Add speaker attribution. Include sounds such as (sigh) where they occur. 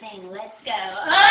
Speaker 1: saying, let's go. (laughs)